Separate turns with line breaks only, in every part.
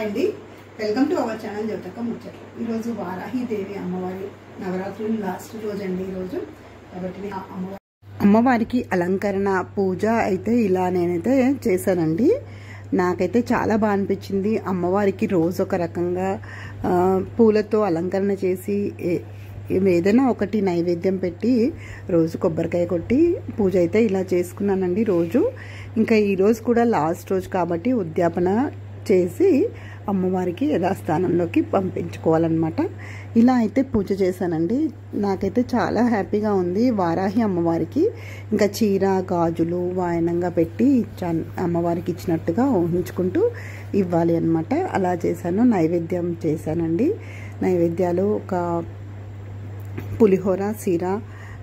Hi అండి welcome to our channel జ్యోతక ముచ్చట్లు ఈరోజు వారాహిదేవి అమ్మవారి నవరాత్రులు లాస్ట్ రోజు అండి ఈరోజు కాబట్టి అమ్మవారి అమ్మవారికి అలంకరణ పూజ అయితే ఇలా నేనైతే చేశానండి. నాకైతే చాలా బాగా అనిపించింది. అమ్మవారికి రోజు ఒక రకంగా పూలతో అలంకరణ చేసి ఏదైనా ఒకటి నైవేద్యం పెట్టి రోజు కొబ్బరికాయ కొట్టి పూజ అయితే ఇలా చేసుకున్నానండి రోజు. ఇంకా ఈరోజు కూడా లాస్ట్ రోజు కాబట్టి ఉద్యాపన చేసి అమ్మవారికి యథాస్థానంలోకి పంపించుకోవాలన్నమాట. ఇలా అయితే పూజ చేశానండి. నాకైతే చాలా హ్యాపీగా ఉంది వారాహి అమ్మవారికి. ఇంకా చీర గాజులు వాయనంగా పెట్టి ఇచ్చాను అమ్మవారికి ఇచ్చినట్టుగా ఊహించుకుంటూ ఇవ్వాలి అనమాట అలా చేశాను నైవేద్యం చేశానండి. నైవేద్యాలు ఒక పులిహోర సీర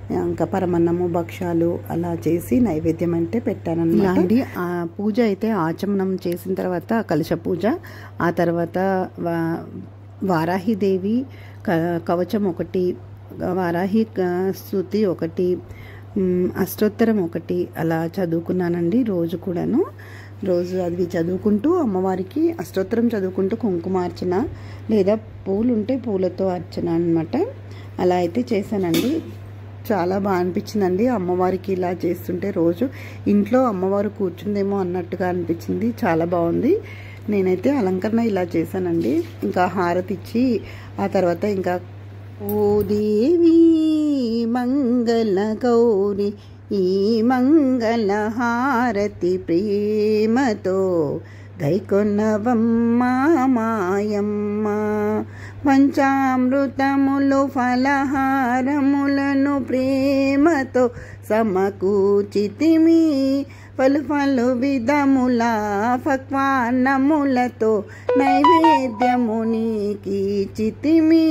ఇంకా పరమన్నము భక్ష్యాలు అలా చేసి నైవేద్యం అంటే పెట్టానన్నమాట. అండి ఆ పూజ అయితే ఆచమనం చేసిన తర్వాత కలశ పూజ ఆ తర్వాత వా- వారాహిదేవి క- కవచం ఒకటి వారాహి స్థుతి ఒకటి అష్టోత్తరం ఒకటి అలా చదువుకున్నానండి రోజు కూడాను. రోజు అది చదువుకుంటూ అమ్మవారికి అష్టోత్తరం చదువుకుంటూ కుంకుమార్చన లేదా పూలు ఉంటే పూలతో అర్చన అనమాట అలా అయితే చేశానండి. చాలా బాగా అనిపించిందండి. అమ్మవారికి ఇలా చేస్తుంటే రోజు ఇంట్లో అమ్మవారు కూర్చుందేమో అన్నట్టుగా అనిపించింది. చాలా బాగుంది. నేనైతే అలంకరణ ఇలా చేశానండి. ఇంకా హారతి ఇచ్చి ఆ తర్వాత ఇంకా ఓ దేవి మంగళ గౌరి ఈ మంగళ హారతి ప్రేమతో గైకొన్నవమ్మ మాయమ్మ. పంచామృతములు ఫలహారములను ప్రేమతో సమకూచితిమి పలు పలు విధముల పక్వాన్నములతో నైవేద్యము నీకి చితిమి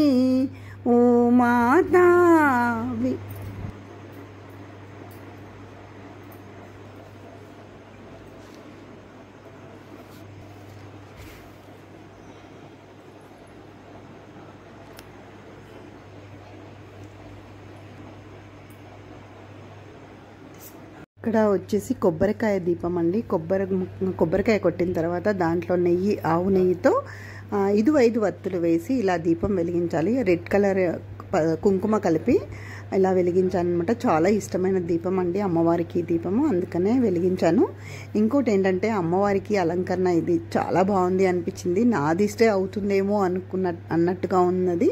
ఓ మాతా ఇక్కడ వచ్చేసి కొబ్బరికాయ దీపం అండి. కొబ్బరి కొబ్బరికాయ కొట్టిన తర్వాత దాంట్లో నెయ్యి ఆవు నెయ్యితో ఐదు ఐదు వత్తులు వేసి ఇలా దీపం వెలిగించాలి. రెడ్ కలర్ కుంకుమ కలిపి ఇలా వెలిగించాను అనమాట చాలా ఇష్టమైన దీపం అండి అమ్మవారికి దీపము అందుకనే వెలిగించాను. ఇంకోటి ఏంటంటే అమ్మవారికి అలంకరణ ఇది చాలా బాగుంది అనిపించింది. నాదిష్టే అవుతుందేమో అనుకున్న అన్నట్టుగా ఉన్నది.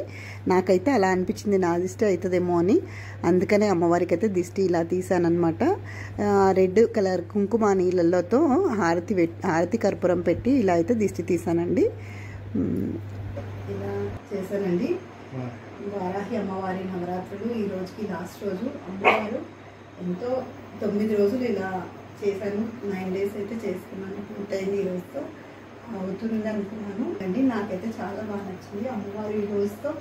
నాకైతే అలా అనిపించింది నాదిష్టే అవుతుందేమో అని. అందుకనే అమ్మవారికి అయితే దిష్టి ఇలా తీసానమాట రెడ్ కలర్ కుంకుమ నీళ్ళతో హారతి హారతి కర్పూరం పెట్టి ఇలా అయితే దిష్టి తీసానండి ఇలా చేశానండి. వారాహి అమ్మవారి నవరాత్రులు ఈ రోజుకి లాస్ట్ రోజు. అమ్మవారు ఎంతో తొమ్మిది రోజులు ఇలా చేశాను. నైన్ డేస్ అయితే చేసుకున్నాను. పూర్తయింది ఈ రోజుతో. అవుతుంది అనుకున్నాను. అండి నాకైతే చాలా బాగా నచ్చింది. అమ్మవారు ఈ రోజుతో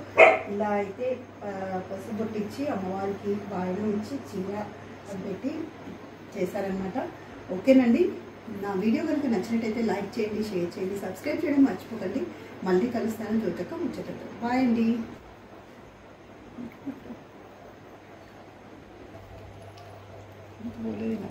ఇలా అయితే ఆ, పసుబొట్టు అమ్మవారికి బాయిలో ఇచ్చి చీర పెట్టి చేశారనమాట ఓకేనండి. నా వీడియో కనుక నచ్చినట్టయితే లైక్ చేయండి షేర్ చేయండి సబ్స్క్రైబ్ చేయడం మర్చిపోకండి. మళ్ళీ కలుస్తాను జ్యోతక్క ముచ్చట బాయ్ అండి. బోలేదు